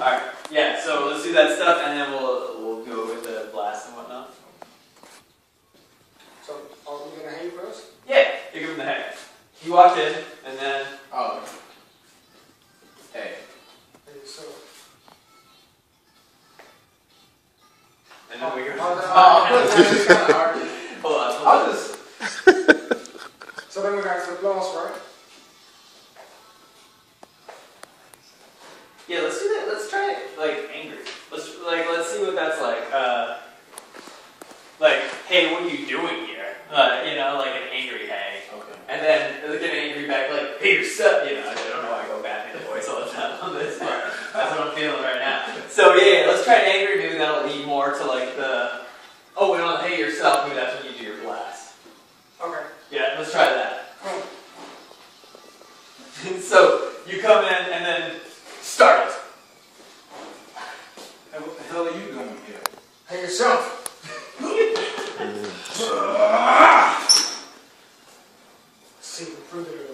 Alright, yeah, so let's do that stuff and then we'll we'll go with the blast and whatnot. So, are we gonna hang first? Yeah, you give him the head. He walked in and then Oh. Hey. Hey, so. and then we go. Oh, Oh, that's kind of. Hold on, hold I'll on. just. So then we got the blast, right? Yeah, let's do that. Let's try it like angry. Let's like let's see what that's like. Uh, like, hey, what are you doing here? Uh, you know, like an angry hey. Okay. And then look at angry back, like, hey, you're stuck. You know, I don't know why I go back in the voice all the time on this, but that's what I'm feeling right now. So yeah, yeah, let's try angry. Maybe that'll lead more to like the, oh, we don't hey yourself. Maybe that's when you do your blast. Okay. Yeah, let's try that. So you come in and then start it. Hey, what the hell are you doing here? Hey, yourself. See, we proved it.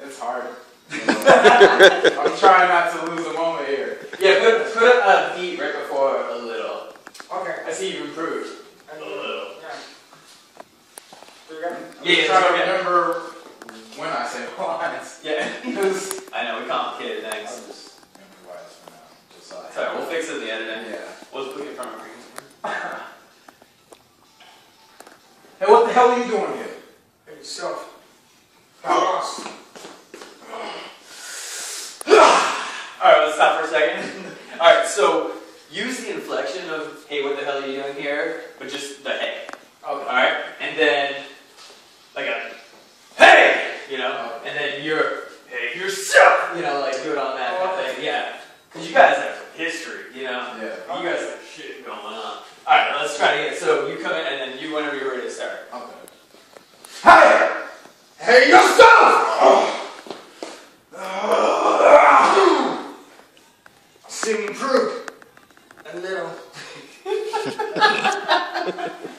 all. It's hard. I'm trying not to lose a moment here. Yeah, put put a beat right before a little. Okay. I see you improved. A little. Yeah. Do you got it? I'm Yeah, just trying to okay. remember when I say lines. Yeah. Because I know we complicated I'll things. just improvise for now. Just so I Sorry, we'll fix it in the editing. Yeah. We'll just put it in front of our Hey, what the hell are you doing here? Hey, yourself. Blast. Alright, let's stop for a second. Alright, so use the inflection of hey what the hell are you doing here? But just the hey. Okay. Alright? And then like a hey! You know? And then you're hey yourself! You know, like do it on that of thing. Yeah. Because you guys have history, you know? Yeah. You guys have shit going on. Alright, let's try it again. So you come in and then you whenever you're ready to start. Okay. Hey! Hey, yourself! We improved. A little.